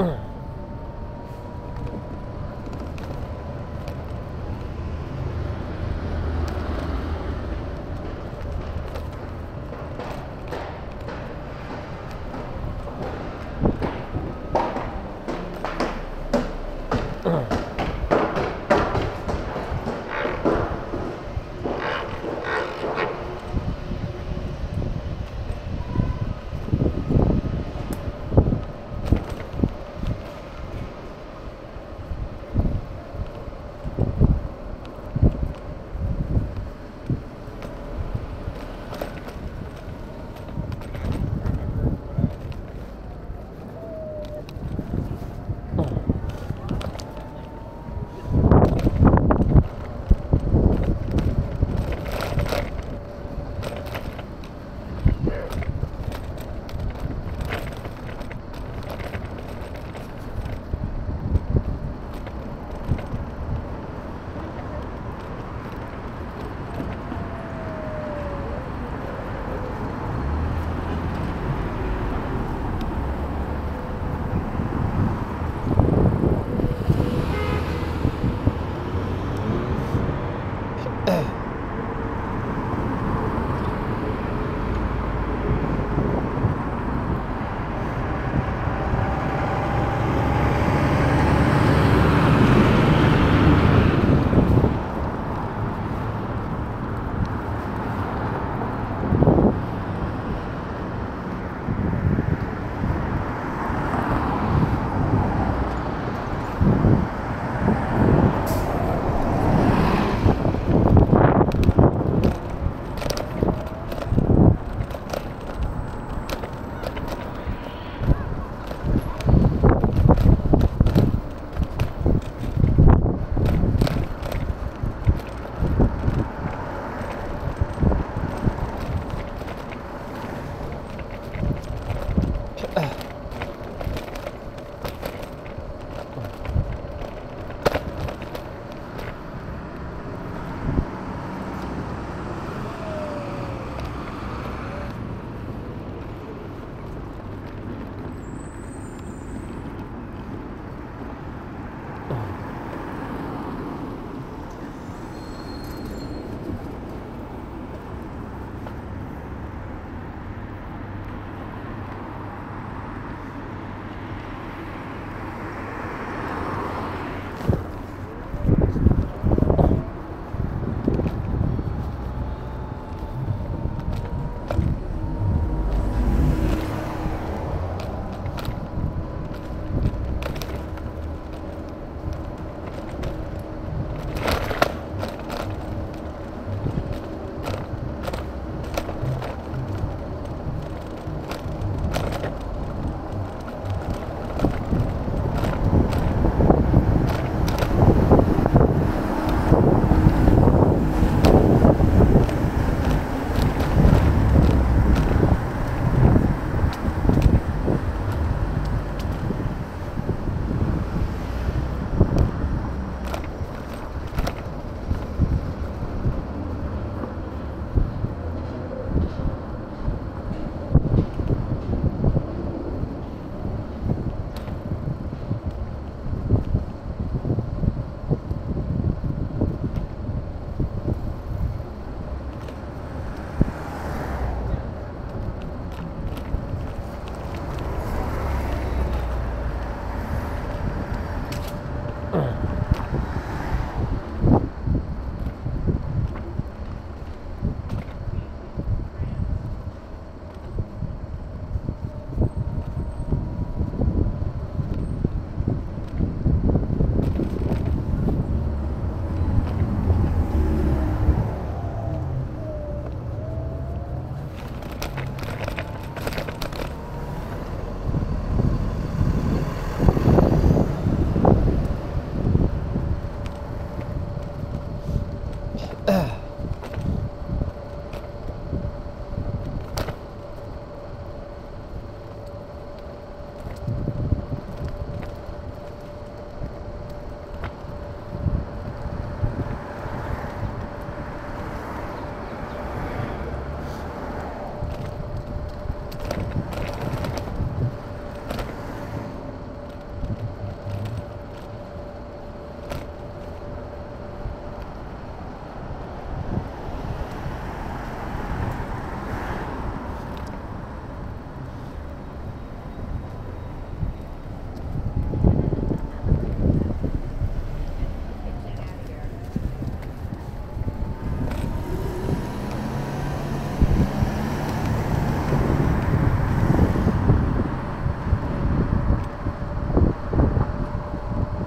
Ugh.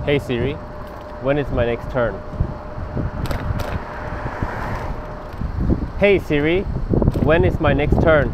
Hey Siri, when is my next turn? Hey Siri, when is my next turn?